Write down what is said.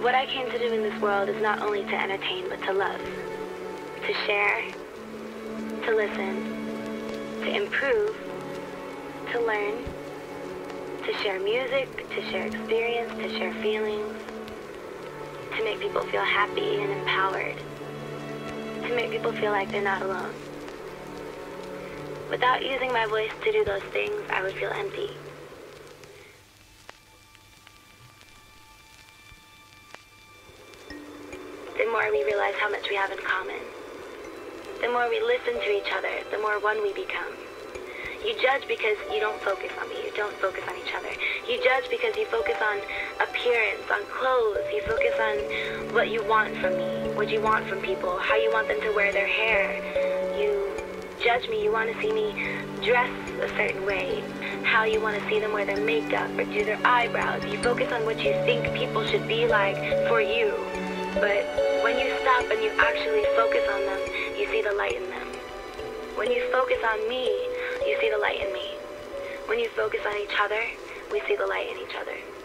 What I came to do in this world is not only to entertain, but to love. To share, to listen, to improve, to learn, to share music, to share experience, to share feelings, to make people feel happy and empowered, to make people feel like they're not alone. Without using my voice to do those things, I would feel empty. More we realize how much we have in common, the more we listen to each other, the more one we become. You judge because you don't focus on me. You don't focus on each other. You judge because you focus on appearance, on clothes. You focus on what you want from me, what you want from people, how you want them to wear their hair. You judge me. You want to see me dress a certain way, how you want to see them wear their makeup or do their eyebrows. You focus on what you think people should be like for you. But when you stop and you actually focus on them, you see the light in them. When you focus on me, you see the light in me. When you focus on each other, we see the light in each other.